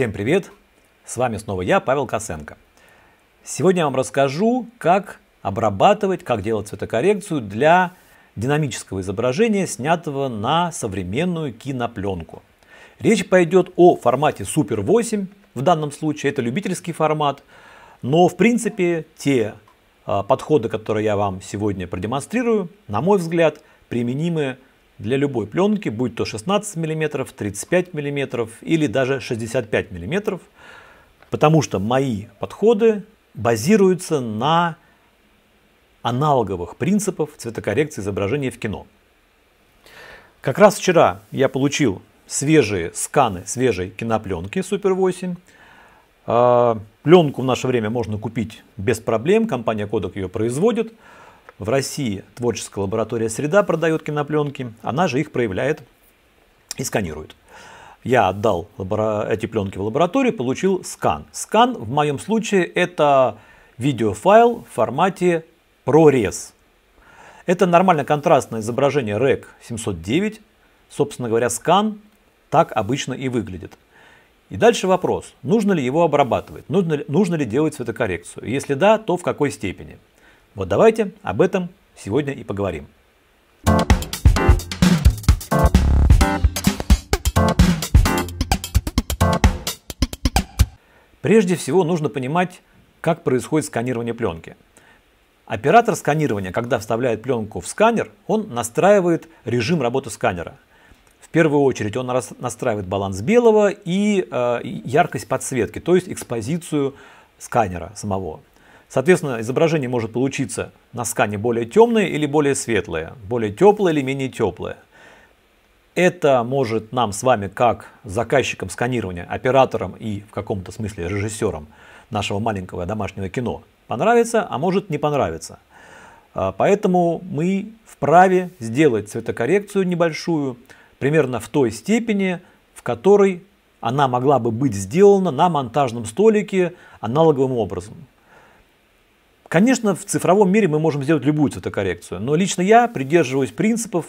Всем привет! С вами снова я, Павел Косенко. Сегодня я вам расскажу, как обрабатывать, как делать цветокоррекцию для динамического изображения, снятого на современную кинопленку. Речь пойдет о формате Super 8, в данном случае это любительский формат, но в принципе те а, подходы, которые я вам сегодня продемонстрирую, на мой взгляд, применимы для любой пленки, будь то 16 мм, 35 мм или даже 65 мм, потому что мои подходы базируются на аналоговых принципах цветокоррекции изображения в кино. Как раз вчера я получил свежие сканы свежей кинопленки Super 8. А, пленку в наше время можно купить без проблем, компания Kodak ее производит. В России творческая лаборатория «Среда» продает кинопленки, она же их проявляет и сканирует. Я отдал эти пленки в лабораторию, получил скан. Скан в моем случае это видеофайл в формате ProRes. Это нормально контрастное изображение REC 709. Собственно говоря, скан так обычно и выглядит. И дальше вопрос, нужно ли его обрабатывать, нужно ли, нужно ли делать цветокоррекцию. Если да, то в какой степени. Вот давайте об этом сегодня и поговорим. Прежде всего нужно понимать, как происходит сканирование пленки. Оператор сканирования, когда вставляет пленку в сканер, он настраивает режим работы сканера. В первую очередь он настраивает баланс белого и э, яркость подсветки, то есть экспозицию сканера самого. Соответственно, изображение может получиться на скане более темное или более светлое, более теплое или менее теплое. Это может нам с вами, как заказчикам сканирования, операторам и в каком-то смысле режиссерам нашего маленького домашнего кино понравиться, а может не понравиться. А, поэтому мы вправе сделать цветокоррекцию небольшую, примерно в той степени, в которой она могла бы быть сделана на монтажном столике аналоговым образом. Конечно, в цифровом мире мы можем сделать любую цветокоррекцию, но лично я придерживаюсь принципов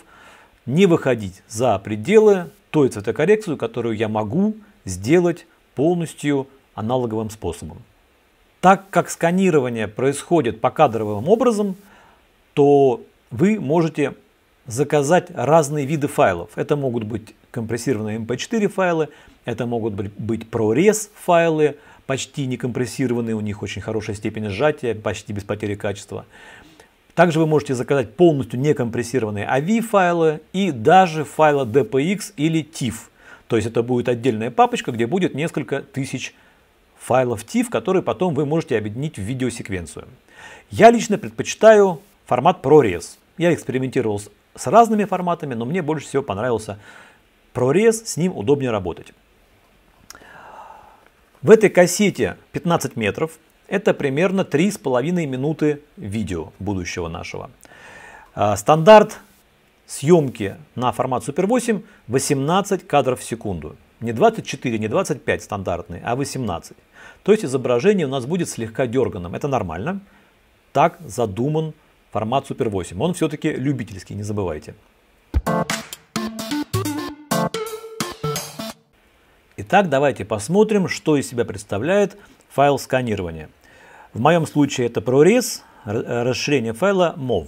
не выходить за пределы той цветокоррекции, которую я могу сделать полностью аналоговым способом. Так как сканирование происходит покадровым образом, то вы можете заказать разные виды файлов. Это могут быть компрессированные MP4 файлы, это могут быть ProRes файлы, почти не компрессированные, у них очень хорошая степень сжатия, почти без потери качества. Также вы можете заказать полностью некомпрессированные AV файлы и даже файлы DPX или TIFF. То есть это будет отдельная папочка, где будет несколько тысяч файлов TIFF, которые потом вы можете объединить в видеосеквенцию. Я лично предпочитаю формат ProRes. Я экспериментировал с разными форматами, но мне больше всего понравился ProRes, с ним удобнее работать. В этой кассете 15 метров. Это примерно 3,5 минуты видео будущего нашего. А, стандарт съемки на формат Super 8 18 кадров в секунду. Не 24, не 25 стандартный, а 18. То есть изображение у нас будет слегка дерганым. Это нормально. Так задуман формат Super 8. Он все-таки любительский, не забывайте. Итак, давайте посмотрим, что из себя представляет файл сканирования. В моем случае это ProRes, расширение файла MOV.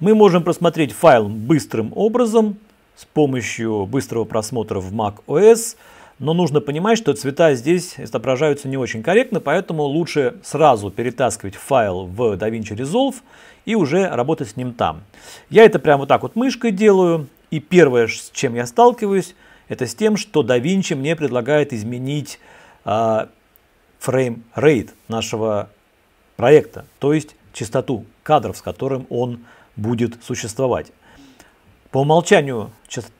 Мы можем просмотреть файл быстрым образом с помощью быстрого просмотра в Mac OS, но нужно понимать, что цвета здесь отображаются не очень корректно, поэтому лучше сразу перетаскивать файл в DaVinci Resolve и уже работать с ним там. Я это прямо вот так вот мышкой делаю, и первое, с чем я сталкиваюсь, это с тем, что DaVinci мне предлагает изменить э, frame rate нашего проекта, то есть частоту кадров, с которым он будет существовать. По умолчанию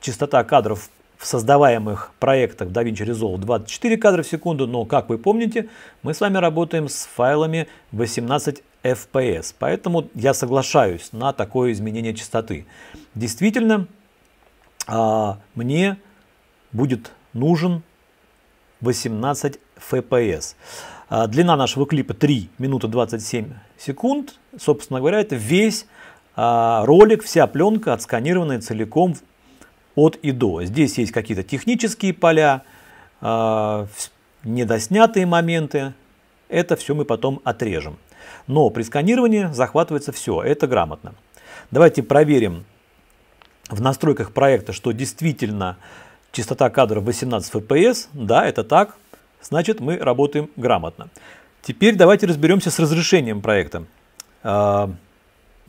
частота кадров в создаваемых проектах DaVinci Resolve 24 кадра в секунду, но, как вы помните, мы с вами работаем с файлами 18 FPS, поэтому я соглашаюсь на такое изменение частоты. Действительно, а, мне будет нужен 18 FPS. А, длина нашего клипа 3 минуты 27 секунд. Собственно говоря, это весь а, ролик, вся пленка отсканированная целиком от и до. Здесь есть какие-то технические поля, э, недоснятые моменты, это все мы потом отрежем. Но при сканировании захватывается все, это грамотно. Давайте проверим в настройках проекта, что действительно частота кадра 18 FPS. Да, это так. Значит, мы работаем грамотно. Теперь давайте разберемся с разрешением проекта. А,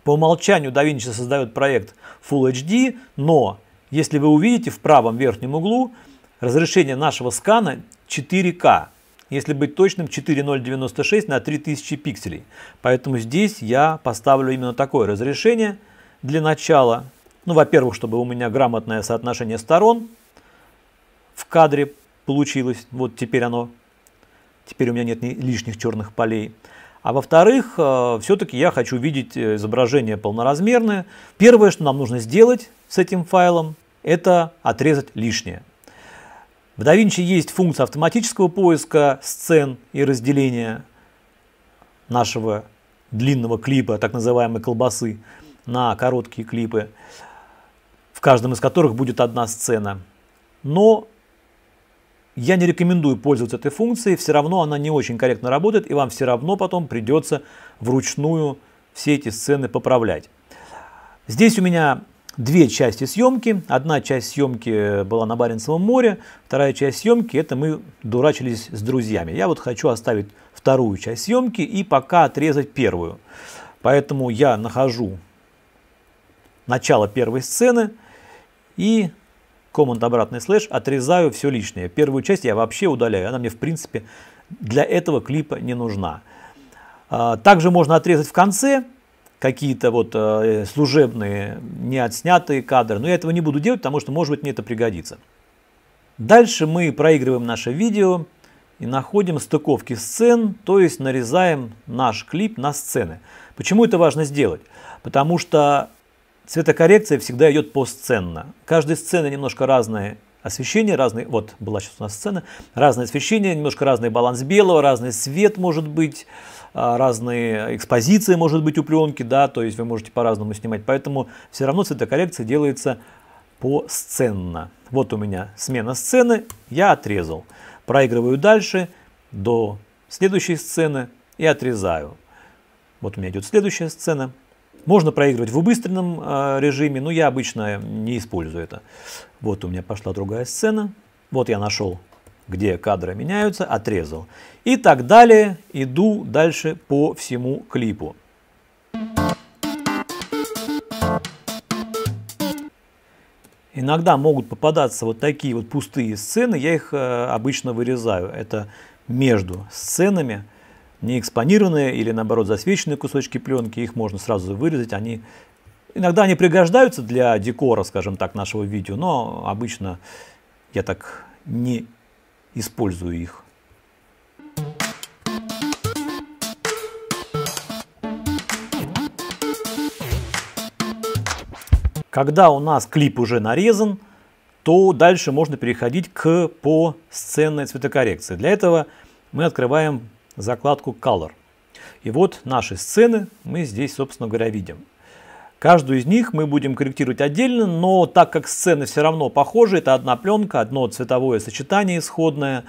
по умолчанию DaVinci создает проект Full HD, но если вы увидите в правом верхнем углу, разрешение нашего скана 4К. Если быть точным, 4096 на 3000 пикселей. Поэтому здесь я поставлю именно такое разрешение для начала. Ну, во-первых, чтобы у меня грамотное соотношение сторон в кадре получилось. Вот теперь оно, теперь у меня нет лишних черных полей. А во-вторых, э, все-таки я хочу видеть э, изображение полноразмерное. Первое, что нам нужно сделать с этим файлом, это отрезать лишнее. В DaVinci есть функция автоматического поиска сцен и разделения нашего длинного клипа, так называемой колбасы, на короткие клипы, в каждом из которых будет одна сцена. Но я не рекомендую пользоваться этой функцией, все равно она не очень корректно работает, и вам все равно потом придется вручную все эти сцены поправлять. Здесь у меня две части съемки. Одна часть съемки была на Баренцевом море, вторая часть съемки это мы дурачились с друзьями. Я вот хочу оставить вторую часть съемки и пока отрезать первую. Поэтому я нахожу начало первой сцены и Command обратный слэш отрезаю все лишнее. Первую часть я вообще удаляю, она мне в принципе для этого клипа не нужна. А, также можно отрезать в конце, какие-то вот э, служебные, не отснятые кадры. Но я этого не буду делать, потому что, может быть, мне это пригодится. Дальше мы проигрываем наше видео и находим стыковки сцен, то есть нарезаем наш клип на сцены. Почему это важно сделать? Потому что цветокоррекция всегда идет посценно. Каждая сцена немножко разное освещение, разный, вот была сейчас у нас сцена, разное освещение, немножко разный баланс белого, разный свет может быть, а, разные экспозиции может быть у пленки, да, то есть вы можете по-разному снимать, поэтому все равно цветокоррекция делается посценно. Вот у меня смена сцены, я отрезал. Проигрываю дальше до следующей сцены и отрезаю. Вот у меня идет следующая сцена. Можно проигрывать в убыстренном э, режиме, но я обычно не использую это. Вот у меня пошла другая сцена. Вот я нашел где кадры меняются, отрезал. И так далее, иду дальше по всему клипу. Иногда могут попадаться вот такие вот пустые сцены, я их э, обычно вырезаю. Это между сценами, не экспонированные или наоборот засвеченные кусочки пленки, их можно сразу вырезать. Они, иногда они пригождаются для декора, скажем так, нашего видео, но обычно я так не использую их. Когда у нас клип уже нарезан, то дальше можно переходить к по сценной цветокоррекции. Для этого мы открываем закладку Color. И вот наши сцены мы здесь, собственно говоря, видим. Каждую из них мы будем корректировать отдельно, но так как сцены все равно похожи, это одна пленка, одно цветовое сочетание исходное,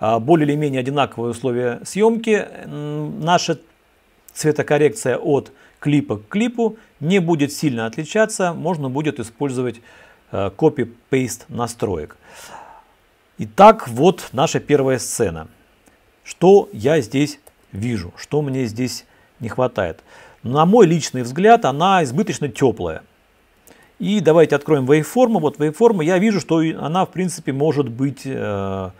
а, более или менее одинаковые условия съемки, наша цветокоррекция от клипа к клипу не будет сильно отличаться, можно будет использовать а, copy-paste настроек. Итак, вот наша первая сцена. Что я здесь вижу, что мне здесь не хватает на мой личный взгляд, она избыточно теплая. И давайте откроем waveform. Вот waveform, я вижу, что она, в принципе, может быть э,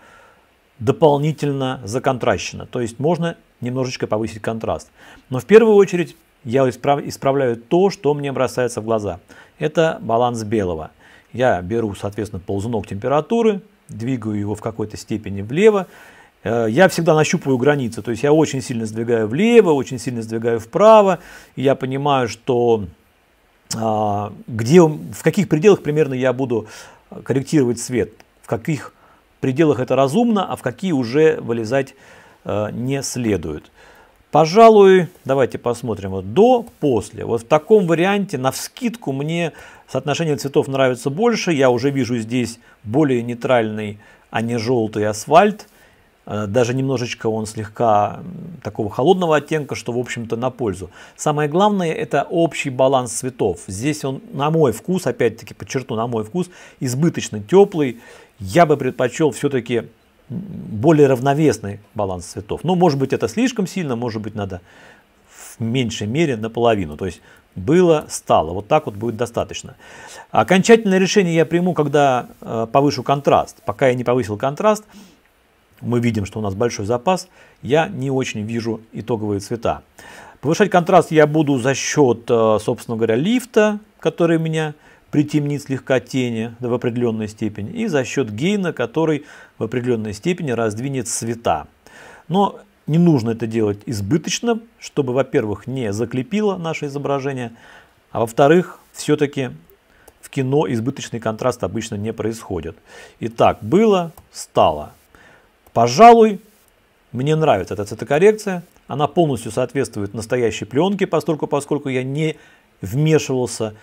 дополнительно законтращена. То есть можно немножечко повысить контраст. Но в первую очередь я исправ, исправляю то, что мне бросается в глаза. Это баланс белого. Я беру, соответственно, ползунок температуры, двигаю его в какой-то степени влево я всегда нащупываю границы, то есть я очень сильно сдвигаю влево, очень сильно сдвигаю вправо, и я понимаю, что а, где, в каких пределах примерно я буду корректировать свет, в каких пределах это разумно, а в какие уже вылезать э, не следует. Пожалуй, давайте посмотрим вот до, после. Вот в таком варианте на вскидку мне соотношение цветов нравится больше. Я уже вижу здесь более нейтральный а не желтый асфальт. Э, даже немножечко он слегка такого холодного оттенка, что, в общем-то, на пользу. Самое главное, это общий баланс цветов. Здесь он, на мой вкус, опять-таки подчеркну, на мой вкус, избыточно теплый. Я бы предпочел все-таки более равновесный баланс цветов. Ну, может быть, это слишком сильно, может быть, надо в меньшей мере наполовину. То есть было, стало. Вот так вот будет достаточно. Окончательное решение я приму, когда э, повышу контраст. Пока я не повысил контраст, мы видим, что у нас большой запас, я не очень вижу итоговые цвета. Повышать контраст я буду за счет, э, собственно говоря, лифта, который меня притемнит слегка тени в определенной степени, и за счет гейна, который в определенной степени раздвинет цвета. Но не нужно это делать избыточно, чтобы, во-первых, не заклепило наше изображение, а во-вторых, все-таки в кино избыточный контраст обычно не происходит. Итак, было, стало. Пожалуй, мне нравится эта цветокоррекция. Она полностью соответствует настоящей пленке, поскольку, поскольку я не вмешивался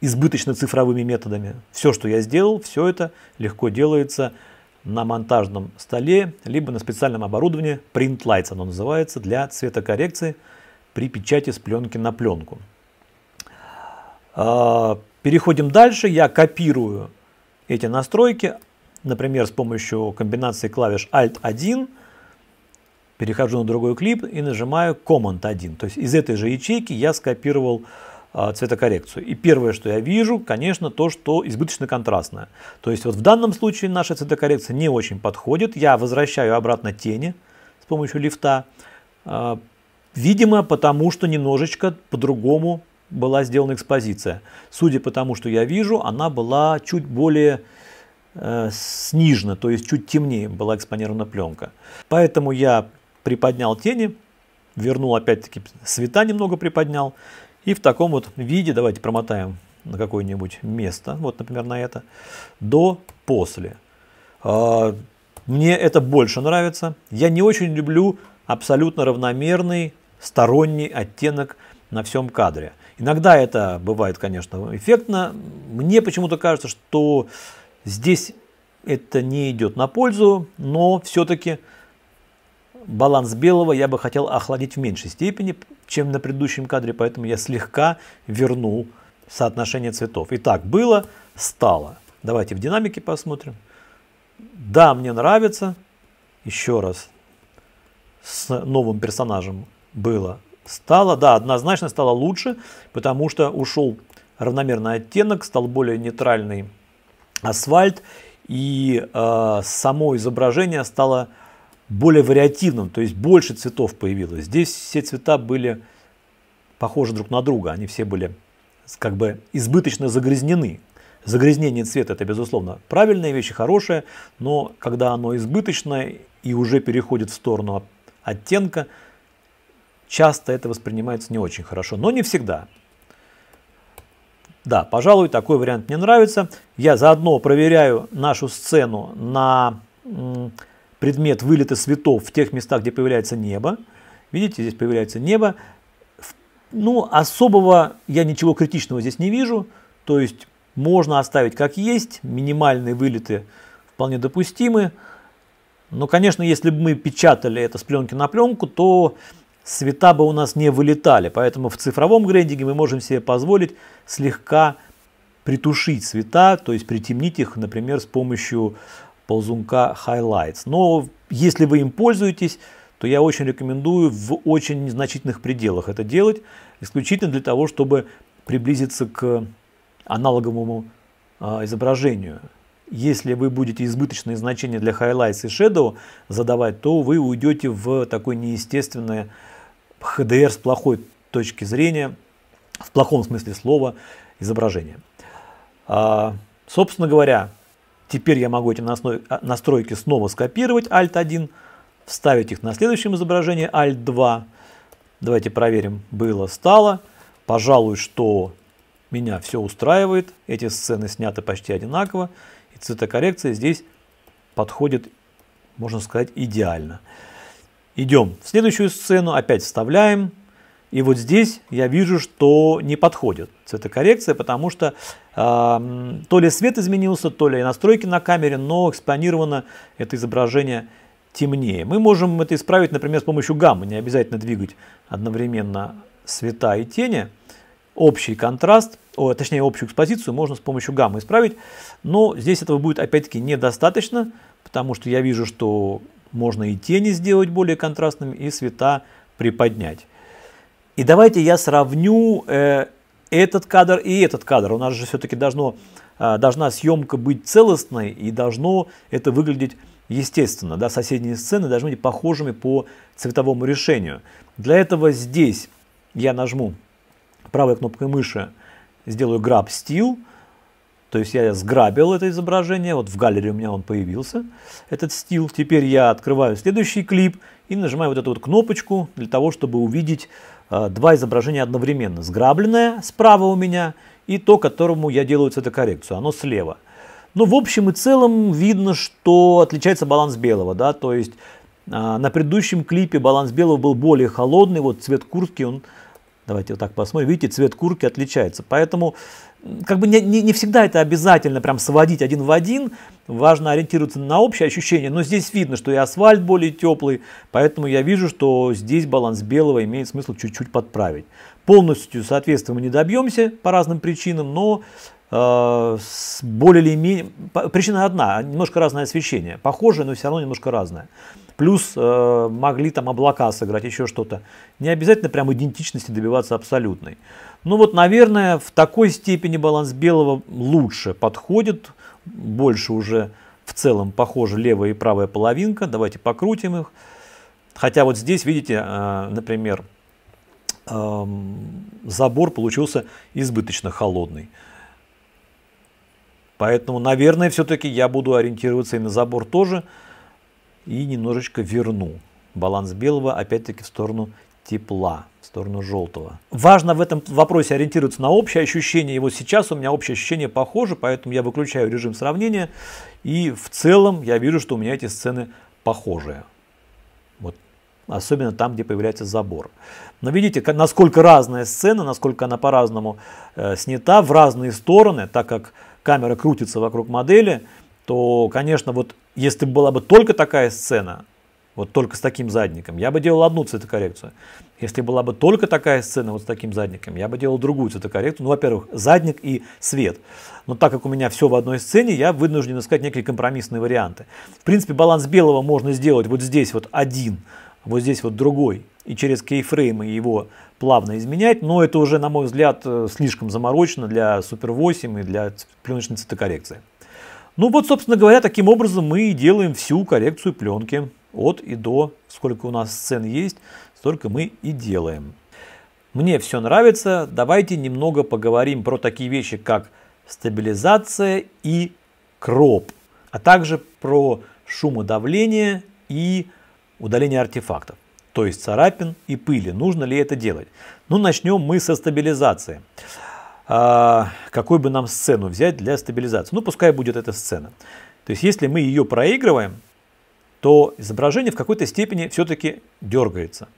избыточно цифровыми методами. Все, что я сделал, все это легко делается на монтажном столе, либо на специальном оборудовании, Print Lights оно называется, для цветокоррекции при печати с пленки на пленку. А, переходим дальше. Я копирую эти настройки, например, с помощью комбинации клавиш Alt-1, перехожу на другой клип и нажимаю Command-1. То есть из этой же ячейки я скопировал а, цветокоррекцию. И первое, что я вижу, конечно, то, что избыточно контрастное. То есть вот в данном случае наша цветокоррекция не очень подходит. Я возвращаю обратно тени с помощью лифта. А, видимо, потому что немножечко по-другому была сделана экспозиция. Судя по тому, что я вижу, она была чуть более снижена, то есть чуть темнее была экспонирована пленка. Поэтому я приподнял тени, вернул опять-таки цвета немного приподнял. И в таком вот виде, давайте промотаем на какое-нибудь место, вот, например, на это, до, после. А, мне это больше нравится. Я не очень люблю абсолютно равномерный сторонний оттенок на всем кадре. Иногда это бывает, конечно, эффектно. Мне почему-то кажется, что здесь это не идет на пользу, но все-таки баланс белого я бы хотел охладить в меньшей степени, чем на предыдущем кадре, поэтому я слегка вернул соотношение цветов. Итак, было, стало. Давайте в динамике посмотрим. Да, мне нравится. Еще раз. С новым персонажем было, стало. Да, однозначно стало лучше, потому что ушел равномерный оттенок, стал более нейтральный асфальт. И э, само изображение стало более вариативным, то есть больше цветов появилось. Здесь все цвета были похожи друг на друга, они все были как бы избыточно загрязнены. Загрязнение цвета это безусловно правильная вещь, хорошая, но когда оно избыточное и уже переходит в сторону оттенка, часто это воспринимается не очень хорошо, но не всегда. Да, пожалуй, такой вариант мне нравится. Я заодно проверяю нашу сцену на предмет вылета светов в тех местах, где появляется небо. Видите, здесь появляется небо. Ну, особого я ничего критичного здесь не вижу. То есть можно оставить как есть, минимальные вылеты вполне допустимы. Но, конечно, если бы мы печатали это с пленки на пленку, то цвета бы у нас не вылетали. Поэтому в цифровом грейдинге мы можем себе позволить слегка притушить цвета, то есть притемнить их, например, с помощью ползунка Highlights. Но если вы им пользуетесь, то я очень рекомендую в очень незначительных пределах это делать, исключительно для того, чтобы приблизиться к аналоговому а, изображению. Если вы будете избыточные значения для Highlights и Shadow задавать, то вы уйдете в такое неестественное HDR с плохой точки зрения, в плохом смысле слова, изображение. А, собственно говоря, Теперь я могу эти а, настройки снова скопировать Alt-1, вставить их на следующем изображении Alt-2. Давайте проверим, было, стало. Пожалуй, что меня все устраивает. Эти сцены сняты почти одинаково. И цветокоррекция здесь подходит, можно сказать, идеально. Идем в следующую сцену, опять вставляем. И вот здесь я вижу, что не подходит цветокоррекция, потому что э, то ли свет изменился, то ли настройки на камере, но экспонировано это изображение темнее. Мы можем это исправить, например, с помощью гаммы, не обязательно двигать одновременно света и тени. Общий контраст, о, точнее общую экспозицию можно с помощью гаммы исправить, но здесь этого будет опять-таки недостаточно, потому что я вижу, что можно и тени сделать более контрастными, и цвета приподнять. И давайте я сравню э, этот кадр и этот кадр. У нас же все-таки должно, э, должна съемка быть целостной и должно это выглядеть естественно. Да? Соседние сцены должны быть похожими по цветовому решению. Для этого здесь я нажму правой кнопкой мыши, сделаю Grab Style, то есть я сграбил это изображение, вот в галерее у меня он появился, этот стил. Теперь я открываю следующий клип и нажимаю вот эту вот кнопочку для того, чтобы увидеть э, два изображения одновременно. Сграбленное справа у меня и то, которому я делаю цветокоррекцию, оно слева. Но в общем и целом видно, что отличается баланс белого, да, то есть э, на предыдущем клипе баланс белого был более холодный, вот цвет куртки, он, давайте вот так посмотрим, видите, цвет куртки отличается, поэтому как бы не, не, не всегда это обязательно прям сводить один в один, важно ориентироваться на общее ощущение, но здесь видно, что и асфальт более теплый, поэтому я вижу, что здесь баланс белого имеет смысл чуть-чуть подправить. Полностью соответствия мы не добьемся по разным причинам, но э, более или менее, причина одна, немножко разное освещение, похожее, но все равно немножко разное. Плюс э, могли там облака сыграть, еще что-то. Не обязательно прям идентичности добиваться абсолютной. Ну вот, наверное, в такой степени баланс белого лучше подходит, больше уже в целом похожа левая и правая половинка. Давайте покрутим их. Хотя вот здесь, видите, э, например, эм, забор получился избыточно холодный. Поэтому, наверное, все-таки я буду ориентироваться и на забор тоже. И немножечко верну баланс белого опять-таки в сторону тепла в сторону желтого. Важно в этом вопросе ориентироваться на общее ощущение. И вот сейчас у меня общее ощущение похоже, поэтому я выключаю режим сравнения. И в целом я вижу, что у меня эти сцены похожие. Вот. Особенно там, где появляется забор. Но видите, насколько разная сцена, насколько она по-разному э, снята в разные стороны, так как камера крутится вокруг модели, то, конечно, вот если была бы только такая сцена, вот только с таким задником, я бы делал одну цветокоррекцию. Если была бы только такая сцена вот с таким задником, я бы делал другую цветокоррекцию. Ну, во-первых, задник и свет. Но так как у меня все в одной сцене, я вынужден искать некие компромиссные варианты. В принципе, баланс белого можно сделать вот здесь вот один, вот здесь вот другой. И через кейфреймы его плавно изменять. Но это уже, на мой взгляд, э, слишком заморочено для Super 8 и для пленочной цветокоррекции. Ну вот, собственно говоря, таким образом мы и делаем всю коррекцию пленки от и до, сколько у нас сцен есть, столько мы и делаем. Мне все нравится, давайте немного поговорим про такие вещи, как стабилизация и кроп, а также про шумодавление и удаление артефактов, то есть царапин и пыли. Нужно ли это делать? Ну, начнем мы со стабилизации. А, какой бы нам сцену взять для стабилизации? Ну, пускай будет эта сцена. То есть, если мы ее проигрываем, то изображение в какой-то степени все-таки дергается.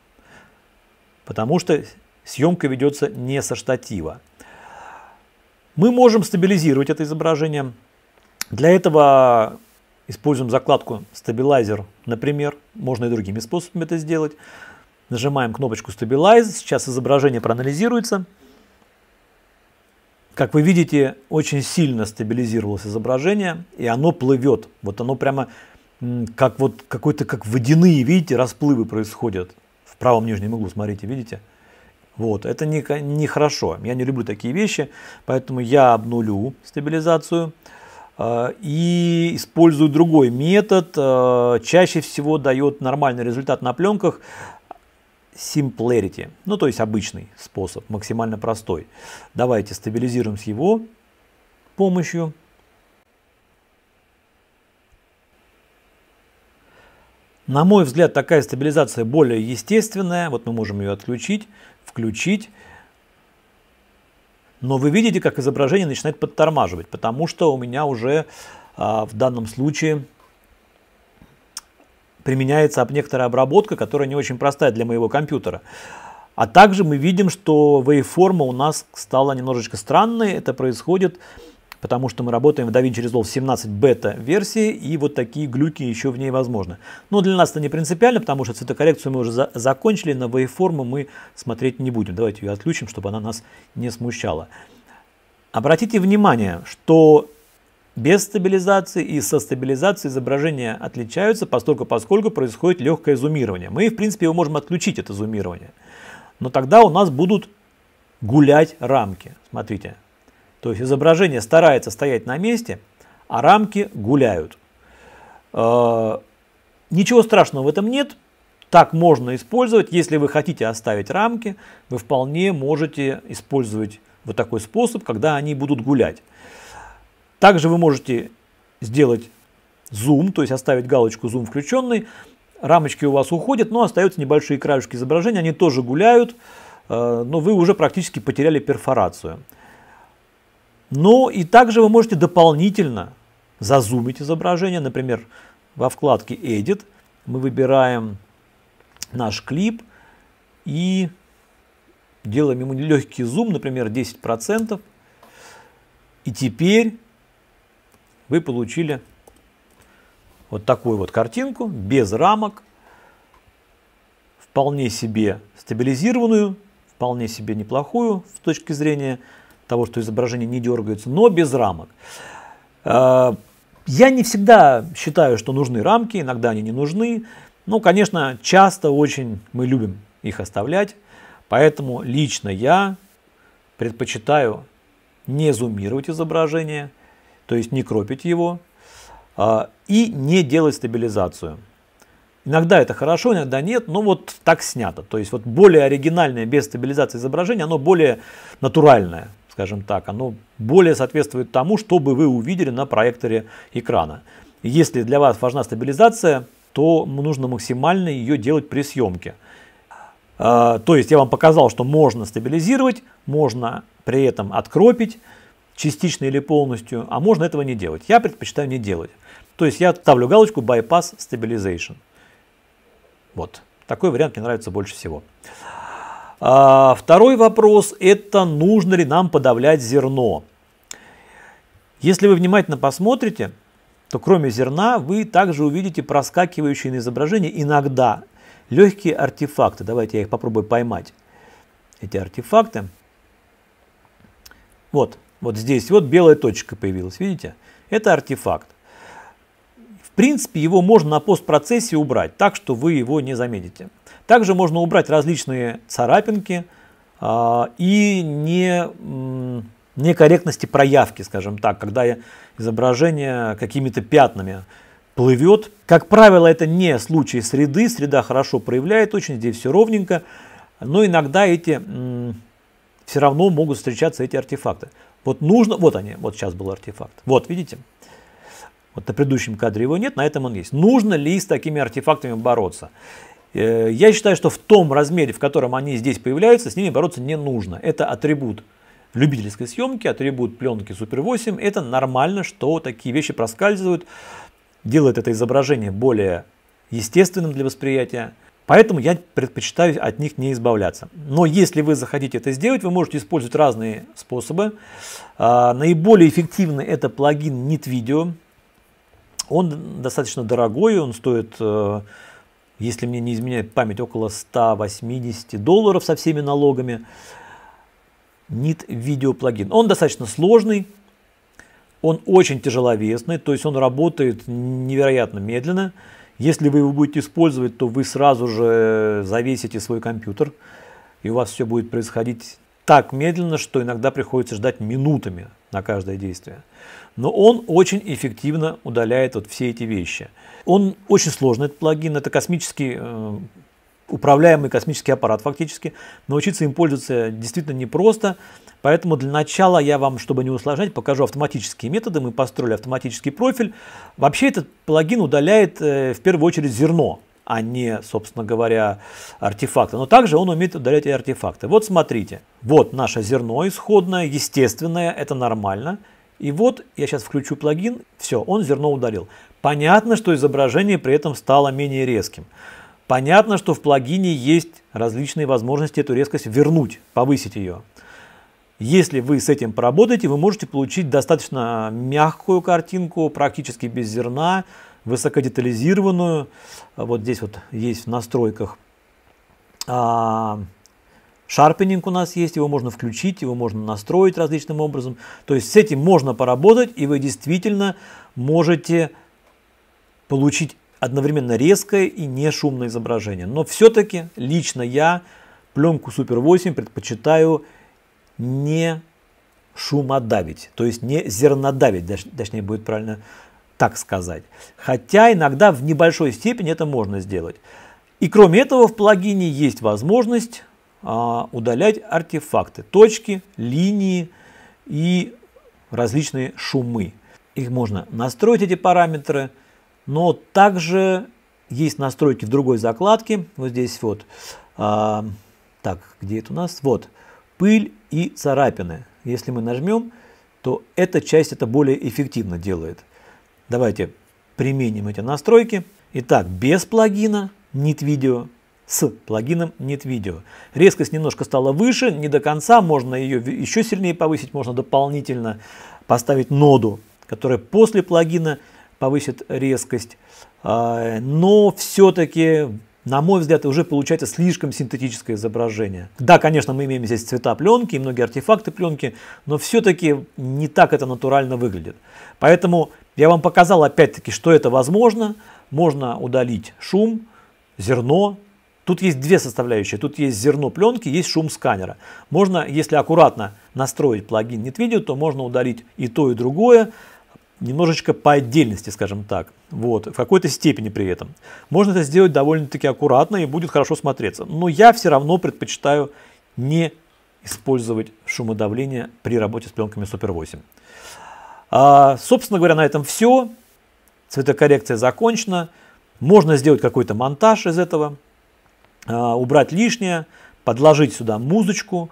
Потому что съемка ведется не со штатива. Мы можем стабилизировать это изображение. Для этого используем закладку Stabilizer, например. Можно и другими способами это сделать. Нажимаем кнопочку Stabilize. Сейчас изображение проанализируется. Как вы видите, очень сильно стабилизировалось изображение, и оно плывет. Вот оно прямо как вот какой-то как водяные, видите, расплывы происходят в правом нижнем углу, смотрите, видите? Вот, это не, не хорошо. Я не люблю такие вещи, поэтому я обнулю стабилизацию э, и использую другой метод. Э, чаще всего дает нормальный результат на пленках Simplarity, ну то есть обычный способ, максимально простой. Давайте стабилизируем с его помощью. На мой взгляд, такая стабилизация более естественная. Вот мы можем ее отключить, включить. Но вы видите, как изображение начинает подтормаживать, потому что у меня уже а, в данном случае применяется некоторая обработка, которая не очень простая для моего компьютера. А также мы видим, что waveform у нас стала немножечко странной. Это происходит потому что мы работаем в DaVinci Resolve 17 бета версии, и вот такие глюки еще в ней возможны. Но для нас это не принципиально, потому что цветокоррекцию мы уже за закончили, на waveform мы смотреть не будем. Давайте ее отключим, чтобы она нас не смущала. Обратите внимание, что без стабилизации и со стабилизацией изображения отличаются, поскольку, поскольку происходит легкое зумирование. Мы, в принципе, его можем отключить, это зумирование. Но тогда у нас будут гулять рамки. Смотрите. То есть изображение старается стоять на месте, а рамки гуляют. Э, ничего страшного в этом нет. Так можно использовать. Если вы хотите оставить рамки, вы вполне можете использовать вот такой способ, когда они будут гулять. Также вы можете сделать зум, то есть оставить галочку зум включенный. Рамочки у вас уходят, но остаются небольшие краешки изображения, они тоже гуляют, э, но вы уже практически потеряли перфорацию. Но и также вы можете дополнительно зазумить изображение, например, во вкладке Edit мы выбираем наш клип и делаем ему легкий зум, например, 10%. И теперь вы получили вот такую вот картинку, без рамок, вполне себе стабилизированную, вполне себе неплохую с точки зрения того, что изображение не дергается, но без рамок. Э, я не всегда считаю, что нужны рамки, иногда они не нужны. Но, конечно, часто очень мы любим их оставлять. Поэтому лично я предпочитаю не зумировать изображение, то есть не кропить его, а, и не делать стабилизацию. Иногда это хорошо, иногда нет, но вот так снято. То есть вот более оригинальное без стабилизации изображения, оно более натуральное, скажем так. Оно более соответствует тому, что бы вы увидели на проекторе экрана. Если для вас важна стабилизация, то нужно максимально ее делать при съемке. А, то есть я вам показал, что можно стабилизировать, можно при этом откропить частично или полностью, а можно этого не делать. Я предпочитаю не делать. То есть я ставлю галочку Bypass Stabilization. Вот. Такой вариант мне нравится больше всего. А, второй вопрос – это нужно ли нам подавлять зерно. Если вы внимательно посмотрите, то кроме зерна вы также увидите проскакивающие на изображении иногда легкие артефакты. Давайте я их попробую поймать. Эти артефакты. Вот, вот здесь вот белая точка появилась, видите? Это артефакт. В принципе, его можно на постпроцессе убрать, так что вы его не заметите. Также можно убрать различные царапинки а, и не, некорректности проявки, скажем так, когда изображение какими-то пятнами плывет. Как правило, это не случай среды, среда хорошо проявляет очень, здесь все ровненько, но иногда эти все равно могут встречаться эти артефакты. Вот нужно, вот они, вот сейчас был артефакт. Вот, видите? Вот на предыдущем кадре его нет, на этом он есть. Нужно ли с такими артефактами бороться? Э, я считаю, что в том размере, в котором они здесь появляются, с ними бороться не нужно. Это атрибут любительской съемки, атрибут пленки Super 8. Это нормально, что такие вещи проскальзывают, делает это изображение более естественным для восприятия. Поэтому я предпочитаю от них не избавляться. Но если вы захотите это сделать, вы можете использовать разные способы. А, наиболее эффективный это плагин NitVideo. Он достаточно дорогой, он стоит, э, если мне не изменяет память, около 180 долларов со всеми налогами. NitVideo плагин. Он достаточно сложный, он очень тяжеловесный, то есть он работает невероятно медленно. Если вы его будете использовать, то вы сразу же завесите свой компьютер, и у вас все будет происходить так медленно, что иногда приходится ждать минутами на каждое действие. Но он очень эффективно удаляет вот все эти вещи. Он очень сложный, этот плагин, это космический э, управляемый космический аппарат фактически. Научиться им пользоваться действительно непросто. Поэтому для начала я вам, чтобы не усложнять, покажу автоматические методы. Мы построили автоматический профиль. Вообще этот плагин удаляет э, в первую очередь зерно, а не, собственно говоря, артефакты. Но также он умеет удалять и артефакты. Вот смотрите, вот наше зерно исходное, естественное, это нормально. И вот я сейчас включу плагин, все, он зерно удалил. Понятно, что изображение при этом стало менее резким. Понятно, что в плагине есть различные возможности эту резкость вернуть, повысить ее. Если вы с этим поработаете, вы можете получить достаточно мягкую картинку, практически без зерна, высокодетализированную. Вот здесь вот есть в настройках а, Шарпенинг у нас есть, его можно включить, его можно настроить различным образом. То есть с этим можно поработать, и вы действительно можете получить одновременно резкое и не шумное изображение. Но все-таки лично я пленку Super 8 предпочитаю не шумодавить, то есть не зернодавить, точнее будет правильно так сказать. Хотя иногда в небольшой степени это можно сделать. И кроме этого в плагине есть возможность а, удалять артефакты, точки, линии и различные шумы. Их можно настроить, эти параметры, но также есть настройки в другой закладке. Вот здесь вот. А, так, где это у нас? Вот. Пыль и царапины. Если мы нажмем, то эта часть это более эффективно делает. Давайте применим эти настройки. Итак, без плагина Nit Video с плагином Нет видео. Резкость немножко стала выше, не до конца, можно ее еще сильнее повысить, можно дополнительно поставить ноду, которая после плагина повысит резкость. А, но все-таки, на мой взгляд, уже получается слишком синтетическое изображение. Да, конечно, мы имеем здесь цвета пленки и многие артефакты пленки, но все-таки не так это натурально выглядит. Поэтому я вам показал опять-таки, что это возможно. Можно удалить шум, зерно, Тут есть две составляющие. Тут есть зерно пленки, есть шум сканера. Можно, если аккуратно настроить плагин NetVideo, то можно удалить и то, и другое, немножечко по отдельности, скажем так. Вот, в какой-то степени при этом. Можно это сделать довольно-таки аккуратно и будет хорошо смотреться. Но я все равно предпочитаю не использовать шумодавление при работе с пленками Super 8. А, собственно говоря, на этом все. Цветокоррекция закончена. Можно сделать какой-то монтаж из этого. А, убрать лишнее, подложить сюда музычку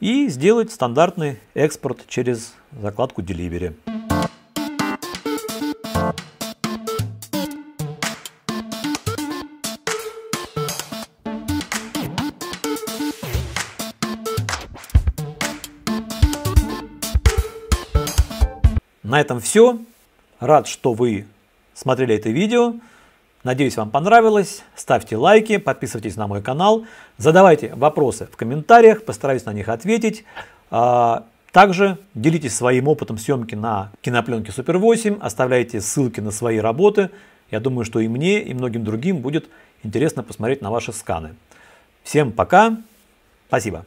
и сделать стандартный экспорт через закладку Delivery. На этом все. Рад, что вы смотрели это видео. Надеюсь, вам понравилось. Ставьте лайки, подписывайтесь на мой канал, задавайте вопросы в комментариях, постараюсь на них ответить. А, также делитесь своим опытом съемки на кинопленке Super 8, оставляйте ссылки на свои работы. Я думаю, что и мне, и многим другим будет интересно посмотреть на ваши сканы. Всем пока, спасибо.